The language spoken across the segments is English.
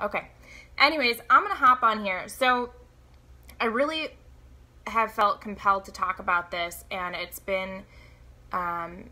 Okay. Anyways, I'm going to hop on here. So I really have felt compelled to talk about this, and it's been um,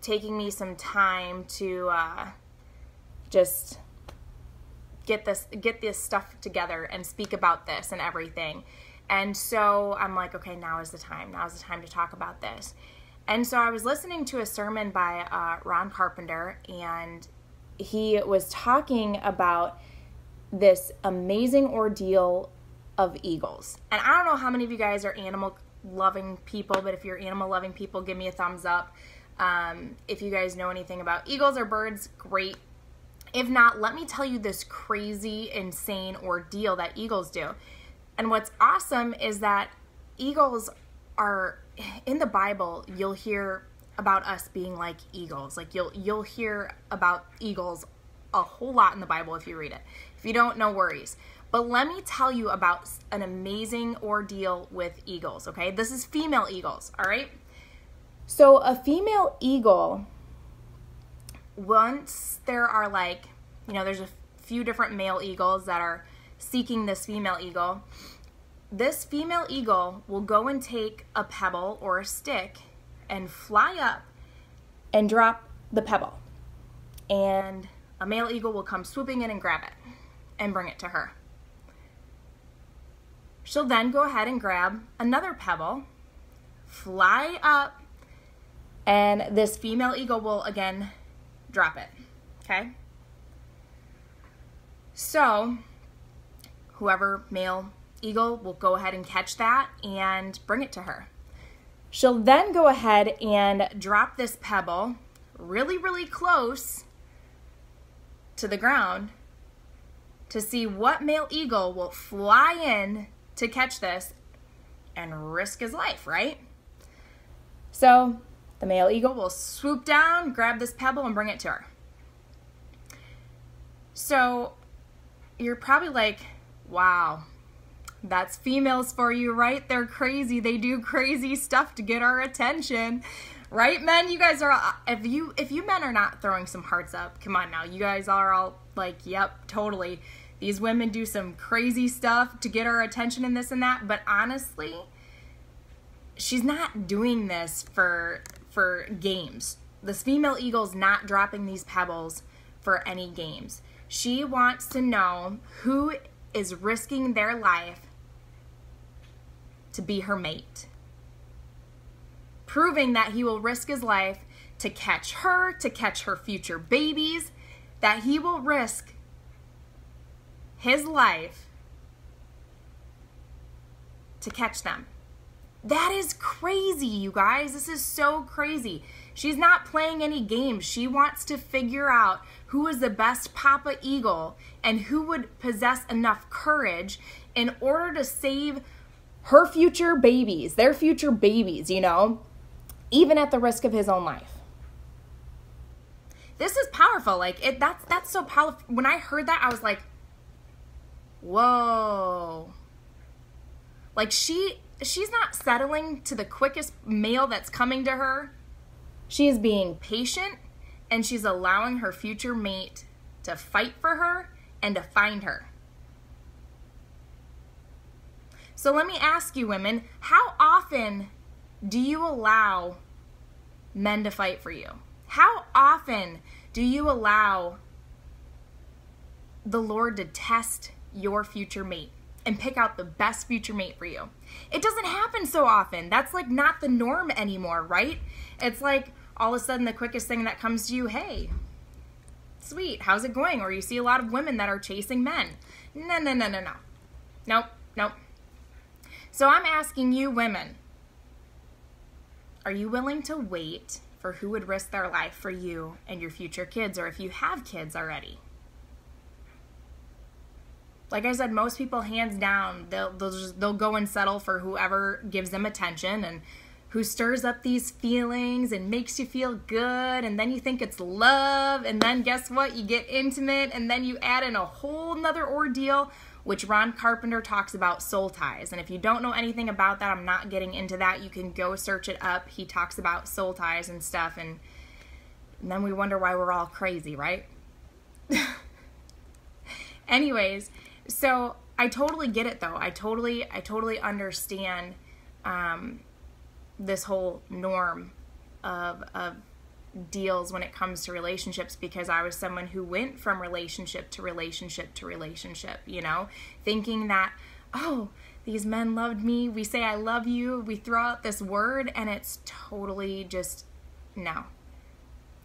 taking me some time to uh, just get this get this stuff together and speak about this and everything. And so I'm like, okay, now is the time. Now is the time to talk about this. And so I was listening to a sermon by uh, Ron Carpenter, and he was talking about this amazing ordeal of eagles. And I don't know how many of you guys are animal loving people, but if you're animal loving people, give me a thumbs up. Um, if you guys know anything about eagles or birds, great. If not, let me tell you this crazy, insane ordeal that eagles do. And what's awesome is that eagles are in the Bible, you'll hear about us being like eagles. Like you'll you'll hear about eagles a whole lot in the Bible if you read it. If you don't, no worries. But let me tell you about an amazing ordeal with eagles, okay? This is female eagles, all right? So, a female eagle, once there are like, you know, there's a few different male eagles that are seeking this female eagle, this female eagle will go and take a pebble or a stick and fly up and drop the pebble. And a male eagle will come swooping in and grab it and bring it to her. She'll then go ahead and grab another pebble, fly up, and this female eagle will again drop it. Okay? So, whoever male eagle will go ahead and catch that and bring it to her. She'll then go ahead and drop this pebble really, really close to the ground to see what male eagle will fly in to catch this and risk his life, right? So the male eagle will swoop down, grab this pebble, and bring it to her. So you're probably like, wow, that's females for you, right? They're crazy. They do crazy stuff to get our attention. Right, men? You guys are if you if you men are not throwing some hearts up, come on now. You guys are all like, "Yep, totally." These women do some crazy stuff to get our attention and this and that, but honestly, she's not doing this for for games. This female eagle's not dropping these pebbles for any games. She wants to know who is risking their life to be her mate, proving that he will risk his life to catch her, to catch her future babies, that he will risk his life to catch them. That is crazy, you guys. This is so crazy. She's not playing any games. She wants to figure out who is the best Papa Eagle and who would possess enough courage in order to save her future babies, their future babies, you know, even at the risk of his own life. This is powerful. Like it that's that's so powerful. When I heard that, I was like, "Whoa." Like she she's not settling to the quickest male that's coming to her. She is being patient and she's allowing her future mate to fight for her and to find her. So let me ask you, women, how often do you allow men to fight for you? How often do you allow the Lord to test your future mate and pick out the best future mate for you? It doesn't happen so often. That's like not the norm anymore, right? It's like all of a sudden the quickest thing that comes to you, hey, sweet, how's it going? Or you see a lot of women that are chasing men. No, no, no, no, no. Nope, nope. So I'm asking you, women, are you willing to wait for who would risk their life for you and your future kids, or if you have kids already? Like I said, most people, hands down, they'll they'll, just, they'll go and settle for whoever gives them attention and who stirs up these feelings and makes you feel good, and then you think it's love, and then guess what? You get intimate, and then you add in a whole nother ordeal which Ron Carpenter talks about soul ties. And if you don't know anything about that, I'm not getting into that. You can go search it up. He talks about soul ties and stuff, and, and then we wonder why we're all crazy, right? Anyways, so I totally get it though. I totally, I totally understand um, this whole norm of of deals when it comes to relationships because I was someone who went from relationship to relationship to relationship, you know, thinking that, oh, these men loved me. We say, I love you. We throw out this word, and it's totally just no.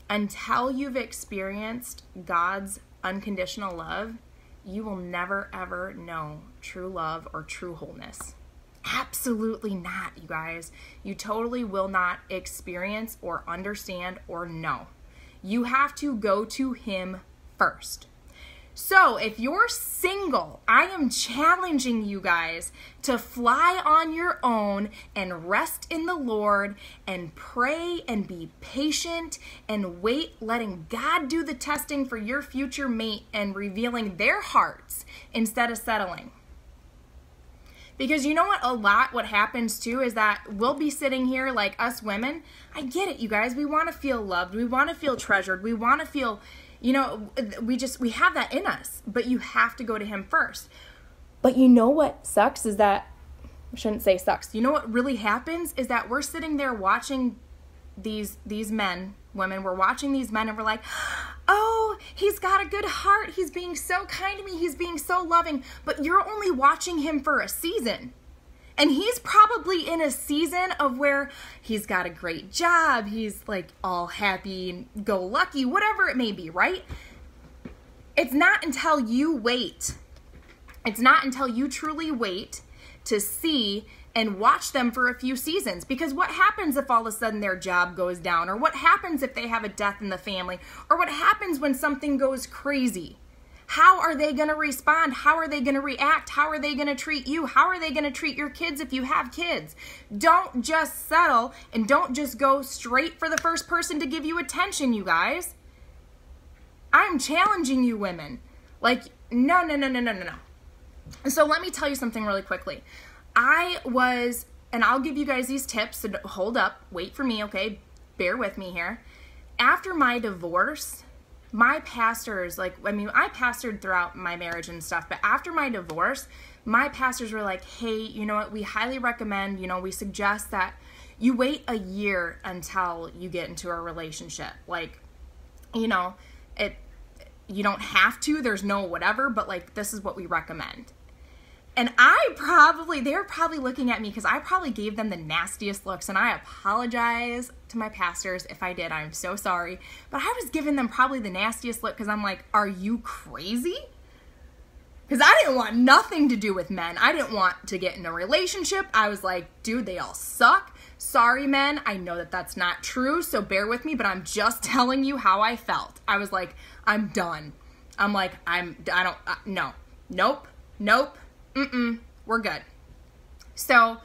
Until you've experienced God's unconditional love, you will never ever know true love or true wholeness. Absolutely not, you guys. You totally will not experience or understand or know. You have to go to Him first. So, if you're single, I am challenging you guys to fly on your own and rest in the Lord and pray and be patient and wait, letting God do the testing for your future mate and revealing their hearts instead of settling. Because you know what? A lot what happens too is that we'll be sitting here like us women. I get it, you guys. We want to feel loved. We want to feel treasured. We want to feel, you know, we just, we have that in us. But you have to go to Him first. But you know what sucks is that, I shouldn't say sucks. You know what really happens is that we're sitting there watching these these men women we're watching these men and we're like oh he's got a good heart. He's being so kind to me. He's being so loving. But you're only watching him for a season. And he's probably in a season of where he's got a great job. He's like all happy and go lucky whatever it may be right? It's not until you wait. It's not until you truly wait to see and watch them for a few seasons. Because what happens if all of a sudden their job goes down? Or what happens if they have a death in the family? Or what happens when something goes crazy? How are they going to respond? How are they going to react? How are they going to treat you? How are they going to treat your kids if you have kids? Don't just settle and don't just go straight for the first person to give you attention you guys. I'm challenging you women. Like no no no no no no no. So let me tell you something really quickly I was, and I'll give you guys these tips. So hold up, wait for me, okay? Bear with me here. After my divorce, my pastors, like, I mean, I pastored throughout my marriage and stuff, but after my divorce, my pastors were like, hey, you know what? We highly recommend, you know, we suggest that you wait a year until you get into a relationship. Like, you know, it, you don't have to, there's no whatever, but like, this is what we recommend. And I probably, they were probably looking at me because I probably gave them the nastiest looks. And I apologize to my pastors if I did. I'm so sorry. But I was giving them probably the nastiest look because I'm like, are you crazy? Because I didn't want nothing to do with men. I didn't want to get in a relationship. I was like, dude, they all suck. Sorry, men. I know that that's not true, so bear with me, but I'm just telling you how I felt. I was like, I'm done. I'm like, I'm, I don't, uh, no, nope, nope, mm-mm, we're good. So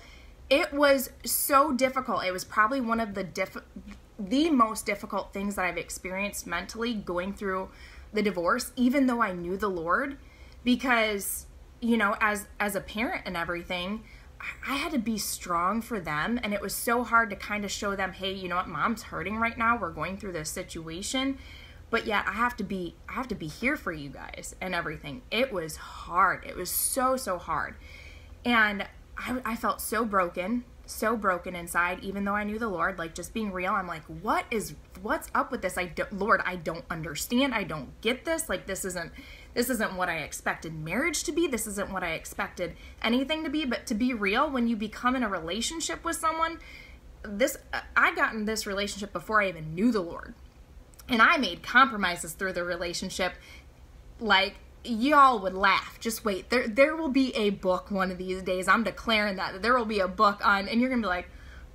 it was so difficult. It was probably one of the diff- the most difficult things that I've experienced mentally going through the divorce, even though I knew the Lord, because you know, as as a parent and everything, I had to be strong for them, and it was so hard to kind of show them, hey, you know what, mom's hurting right now. We're going through this situation, but yet I have to be I have to be here for you guys and everything. It was hard. It was so so hard. And I, I felt so broken, so broken inside even though I knew the Lord, like just being real, I'm like, what is what's up with this? I don't, Lord, I don't understand. I don't get this. Like this isn't this isn't what I expected marriage to be. This isn't what I expected anything to be, but to be real when you become in a relationship with someone, this I got in this relationship before I even knew the Lord and I made compromises through the relationship like y'all would laugh. Just wait. There there will be a book one of these days. I'm declaring that. There will be a book on and you're going to be like,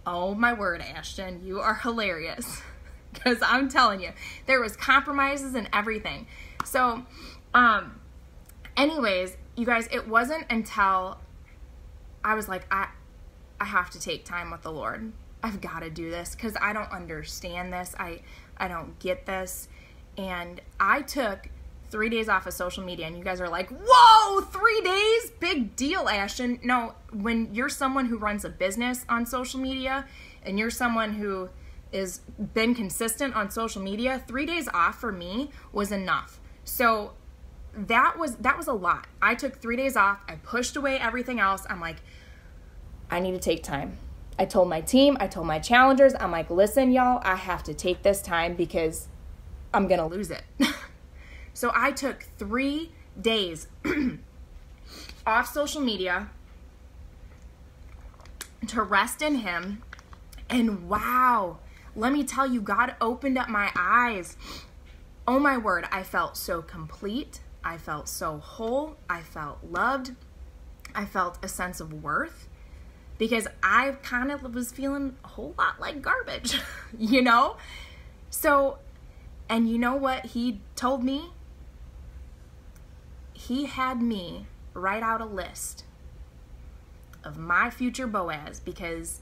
"Oh my word, Ashton, you are hilarious." Cuz I'm telling you, there was compromises and everything. So, um anyways, you guys, it wasn't until I was like, I I have to take time with the Lord. I've got to do this cuz I don't understand this. I I don't get this. And I took three days off of social media, and you guys are like, whoa, three days? Big deal, Ashton. No, when you're someone who runs a business on social media and you're someone who is been consistent on social media, three days off for me was enough. So that was that was a lot. I took 3 days off. I pushed away everything else. I'm like I need to take time. I told my team, I told my challengers, I'm like, "Listen, y'all, I have to take this time because I'm going to lose it." so I took 3 days off social media to rest in him and wow, let me tell you, God opened up my eyes. Oh my word, I felt so complete. I felt so whole. I felt loved. I felt a sense of worth because I kind of was feeling a whole lot like garbage, you know? So, and you know what he told me? He had me write out a list of my future Boaz because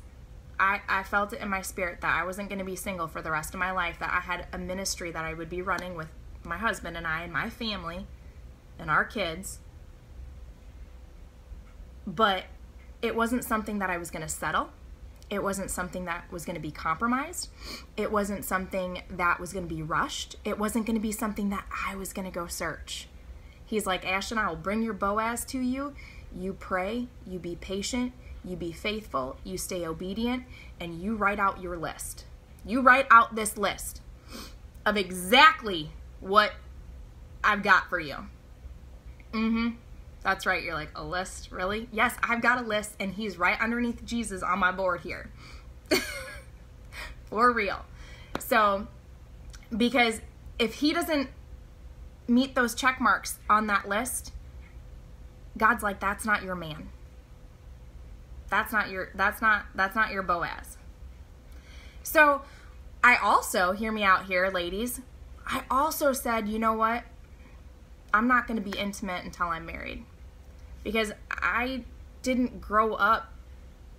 I, I felt it in my spirit that I wasn't going to be single for the rest of my life, that I had a ministry that I would be running with my husband and I and my family and our kids. But it wasn't something that I was going to settle. It wasn't something that was going to be compromised. It wasn't something that was going to be rushed. It wasn't going to be something that I was going to go search. He's like, Ashton, I will bring your Boaz to you. You pray, you be patient, you be faithful, you stay obedient, and you write out your list. You write out this list of exactly what I've got for you. Mm hmm. That's right. You're like, a list? Really? Yes, I've got a list, and he's right underneath Jesus on my board here. for real. So, because if he doesn't meet those check marks on that list, God's like, that's not your man. That's not your that's not that's not your Boaz. So I also, hear me out here, ladies, I also said, you know what? I'm not going to be intimate until I'm married. Because I didn't grow up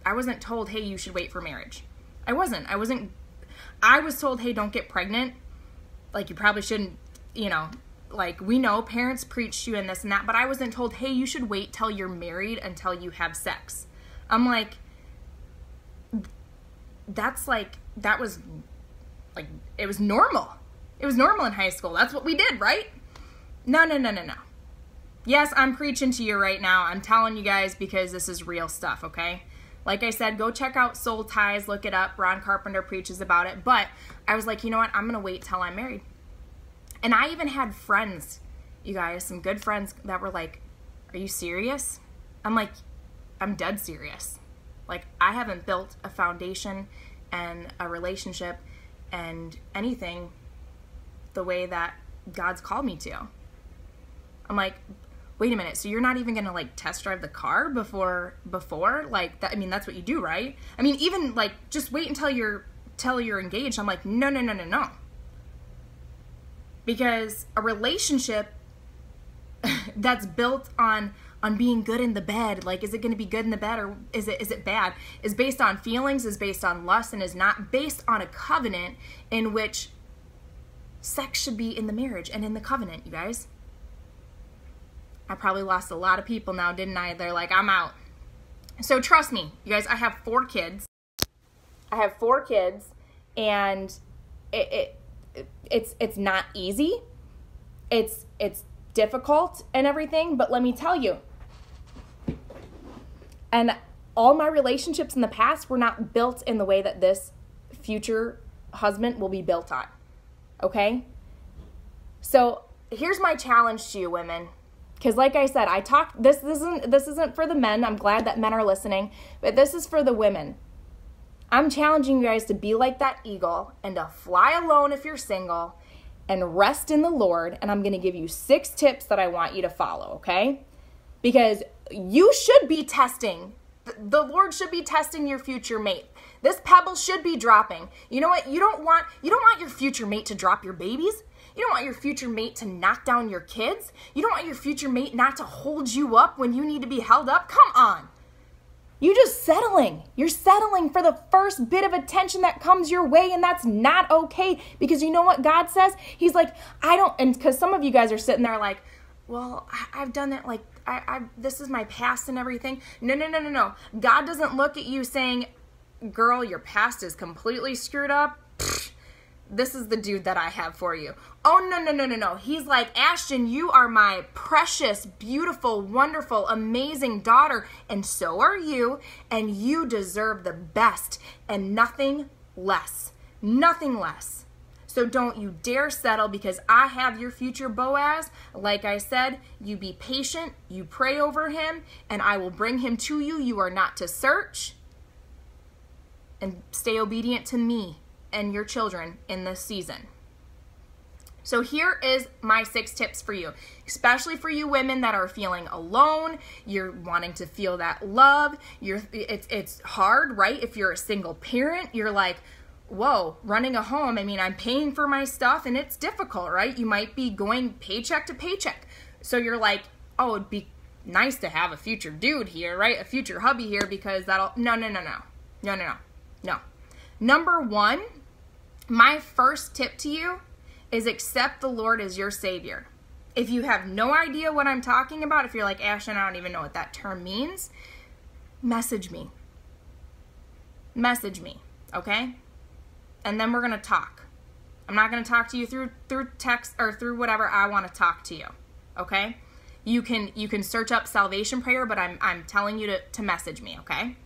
I wasn't told, "Hey, you should wait for marriage." I wasn't. I wasn't I was told, "Hey, don't get pregnant." Like you probably shouldn't, you know, like we know parents preach you and this and that, but I wasn't told, "Hey, you should wait till you're married until you have sex." I'm like, that's like, that was like, it was normal. It was normal in high school. That's what we did, right? No, no, no, no, no. Yes, I'm preaching to you right now. I'm telling you guys because this is real stuff, okay? Like I said, go check out Soul Ties, look it up. Ron Carpenter preaches about it. But I was like, you know what? I'm going to wait till I'm married. And I even had friends, you guys, some good friends that were like, are you serious? I'm like, I'm dead serious. Like, I haven't built a foundation and a relationship and anything the way that God's called me to. I'm like, wait a minute, so you're not even gonna like test drive the car before before? Like that I mean that's what you do, right? I mean even like just wait until you're till you're engaged. I'm like, no no no no no. Because a relationship that's built on on being good in the bed like is it going to be good in the bed or is it is it bad is based on feelings is based on lust and is not based on a covenant in which sex should be in the marriage and in the covenant you guys i probably lost a lot of people now didn't i they're like i'm out so trust me you guys i have four kids i have four kids and it, it it's it's not easy it's it's difficult and everything but let me tell you and all my relationships in the past were not built in the way that this future husband will be built on. Okay? So, here's my challenge to you women. Cuz like I said, I talked this, this isn't this isn't for the men. I'm glad that men are listening, but this is for the women. I'm challenging you guys to be like that eagle and to fly alone if you're single and rest in the Lord. And I'm going to give you six tips that I want you to follow, okay? Because you should be testing. The Lord should be testing your future mate. This pebble should be dropping. You know what? You don't want you don't want your future mate to drop your babies. You don't want your future mate to knock down your kids. You don't want your future mate not to hold you up when you need to be held up. Come on. You just settling. You're settling for the first bit of attention that comes your way, and that's not okay. Because you know what God says? He's like, I don't, and because some of you guys are sitting there like, well, I've done that like I, I this is my past and everything. No, no, no, no, no. God doesn't look at you saying, "Girl, your past is completely screwed up." This is the dude that I have for you. Oh, no, no, no, no, no. He's like, Ashton, you are my precious, beautiful, wonderful, amazing daughter, and so are you, and you deserve the best and nothing less. Nothing less. So don't you dare settle because I have your future Boaz. Like I said, you be patient, you pray over him, and I will bring him to you. You are not to search. And stay obedient to me and your children in this season. So here is my six tips for you, especially for you women that are feeling alone, you're wanting to feel that love, you're it's it's hard, right? If you're a single parent, you're like, "Whoa, running a home, I mean, I'm paying for my stuff and it's difficult, right? You might be going paycheck to paycheck." So you're like, "Oh, it'd be nice to have a future dude here, right? A future hubby here because that'll No, no, no, no. No, no, no. No. Number 1, my first tip to you is accept the Lord as your Savior. If you have no idea what I'm talking about, if you're like, Ashton, I don't even know what that term means, message me. Message me, okay? And then we're going to talk. I'm not going to talk to you through through text or through whatever I want to talk to you. Okay? You can you can search up salvation prayer, but I'm I'm telling you to, to message me, okay?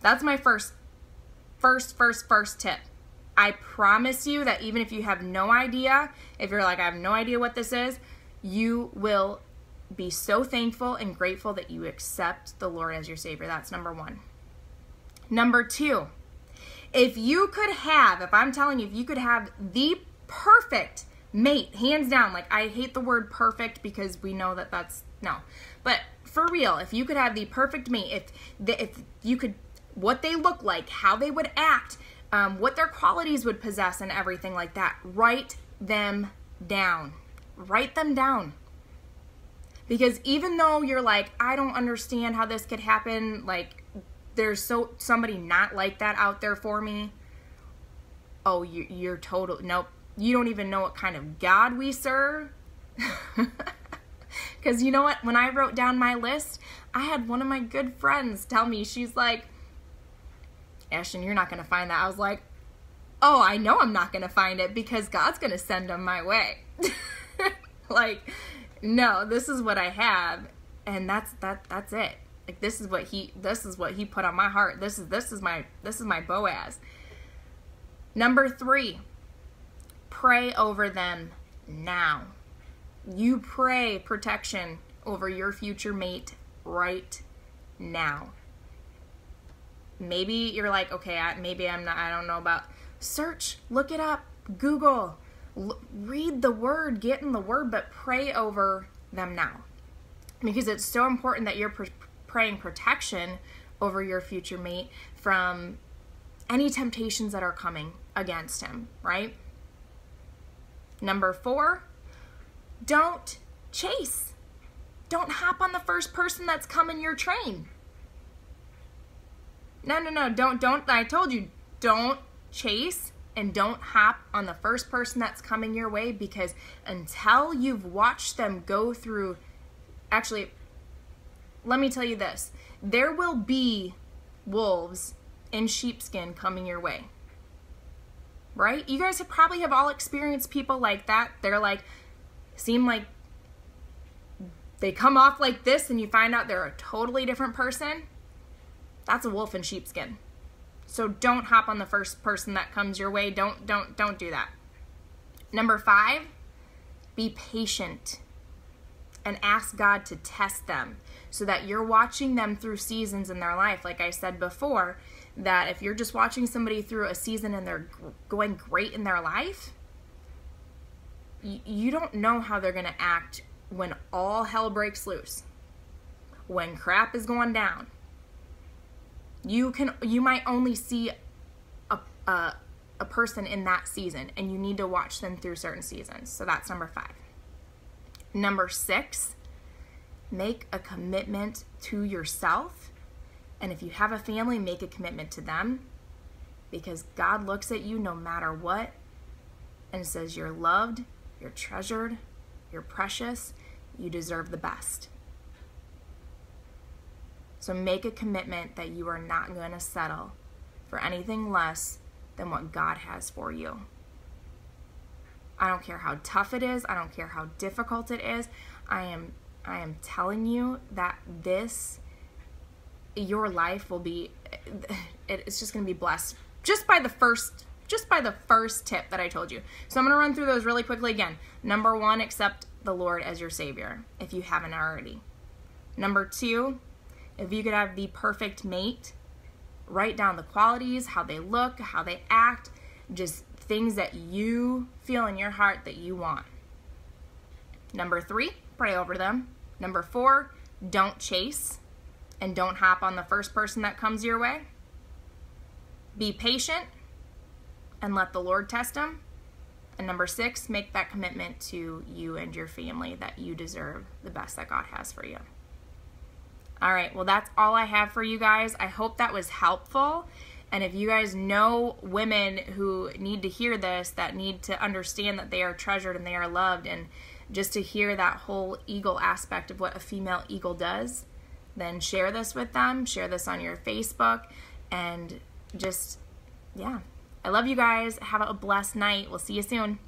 That's my first first first first tip. I promise you that even if you have no idea, if you're like, I have no idea what this is, you will be so thankful and grateful that you accept the Lord as your Savior. That's number one. Number two, if you could have, if I'm telling you, if you could have the perfect mate, hands down, like I hate the word perfect because we know that that's no, but for real, if you could have the perfect mate, if the, if you could, what they look like, how they would act, um, what their qualities would possess, and everything like that. Write them down. Write them down. Because even though you're like, I don't understand how this could happen, like there's so somebody not like that out there for me. Oh, you, you're total nope. You don't even know what kind of God we serve. Because you know what? When I wrote down my list, I had one of my good friends tell me, she's like, Ashton, you're not going to find that. I was like, oh, I know I'm not going to find it because God's going to send them my way. like, no, this is what I have, and that's that. That's it. Like this is what he. This is what he put on my heart. This is this is my this is my Boaz. Number three, pray over them now. You pray protection over your future mate right now maybe you're like, okay, I, maybe I'm not, I don't know about. Search, look it up, Google, l- read the word, get in the word, but pray over them now. Because it's so important that you're pr- praying protection over your future mate from any temptations that are coming against him, right? Number four, don't chase. Don't hop on the first person that's coming your train. No, no, no. Don't, don't. I told you, don't chase and don't hop on the first person that's coming your way because until you've watched them go through, actually, let me tell you this there will be wolves in sheepskin coming your way. Right? You guys have probably have all experienced people like that. They're like, seem like they come off like this and you find out they're a totally different person. That's a wolf in sheepskin. So don't hop on the first person that comes your way. Don't don't don't do that. Number 5, be patient and ask God to test them so that you're watching them through seasons in their life. Like I said before, that if you're just watching somebody through a season and they're going great in their life, you don't know how they're going to act when all hell breaks loose. When crap is going down you can you might only see a, a, a person in that season and you need to watch them through certain seasons. So that's number five. Number six make a commitment to yourself. And if you have a family make a commitment to them because god looks at you no matter what and says you're loved you're treasured you're precious you deserve the best so make a commitment that you are not going to settle for anything less than what God has for you. I don't care how tough it is, I don't care how difficult it is. I am I am telling you that this your life will be it's just going to be blessed just by the first just by the first tip that I told you. So I'm going to run through those really quickly again. Number 1, accept the Lord as your savior if you haven't already. Number 2, if you could have the perfect mate, write down the qualities, how they look, how they act, just things that you feel in your heart that you want. Number 3, pray over them. Number 4, don't chase and don't hop on the first person that comes your way. Be patient and let the Lord test them. And number six, make that commitment to you and your family that you deserve the best that God has for you. All right, well, that's all I have for you guys. I hope that was helpful. And if you guys know women who need to hear this, that need to understand that they are treasured and they are loved, and just to hear that whole eagle aspect of what a female eagle does, then share this with them. Share this on your Facebook. And just, yeah. I love you guys. Have a blessed night. We'll see you soon.